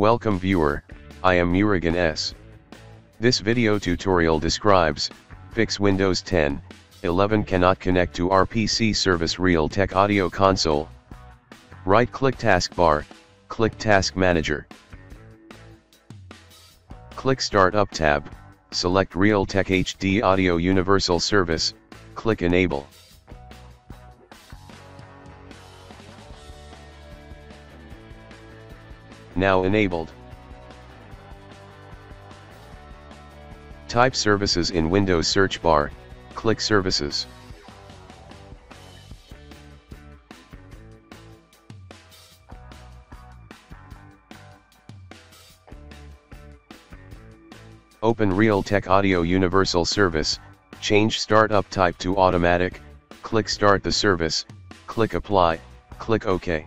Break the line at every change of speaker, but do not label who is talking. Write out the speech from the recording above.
Welcome viewer, I am Murugan S. This video tutorial describes, fix Windows 10, 11 cannot connect to RPC service Realtek audio console. Right click taskbar, click task manager. Click startup tab, select Realtek HD audio universal service, click enable. Now enabled. Type services in Windows search bar, click services. Open Realtek Audio Universal Service, change startup type to automatic, click start the service, click apply, click OK.